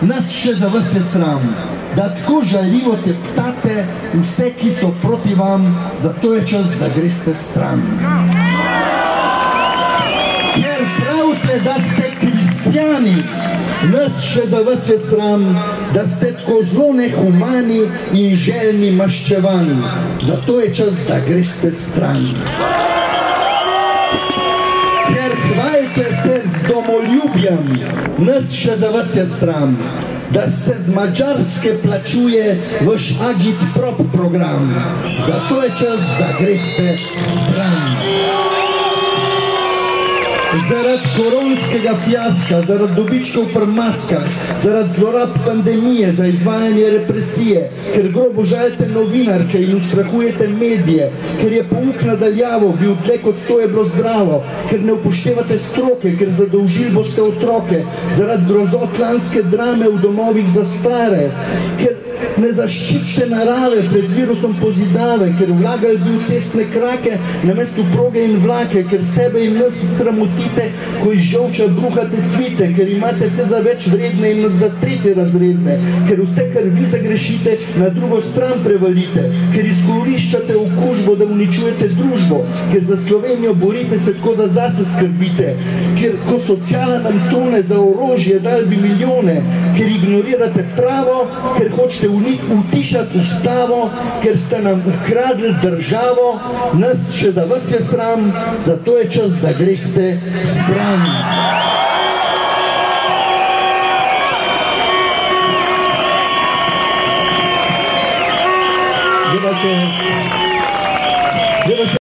nas še za vas je sram, da tako žaljivo teptate vse, ki so proti vam, zato je čas, da greste stran. Ker pravite, da ste kristjani, nas še za vas je sram, da ste tako zelo nehumani in željni maščevani, zato je čas, da greste stran. Ker hvalite se z domoljubjem, nas še za vas je sram, da se z Mačarske plačuje vaš agit prop program. Zato je čas, da greste stran. Zaradi koronskega fiaska, zaradi dobičkov pri maskah, zaradi zlorab pandemije, za izvajanje represije, ker grobo žalite novinarke in ustrahujete medije, ker je pouk nadaljavo bil tle kot to je bilo zdravo, ker ne upoštevate stroke, ker zadolžili boste otroke, zaradi grozot lanske drame v domovih za stare, ker ne zaščitite narave pred virusom pozidave, ker vlagali bi v cestne krake namesto proge in vlake, ker sebe in nas sramotite, ko iz žolča bruhate tvite, ker imate se za več vredne in nas za tretje razredne, ker vse, kar vi zagrešite, na drugo stran prevalite, ker izkoriščate okužbo, da uničujete družbo, ker za Slovenijo borite se tako, da zase skrbite, ker ko sociala nam tone za orožje, dal bi milijone, ker ignorirate pravo, ker hočete utišati ustavo, ker ste nam ukradli državo, nas še za vas je sram, zato je čas, da greste stran. Zdaj pa